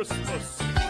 Christmas.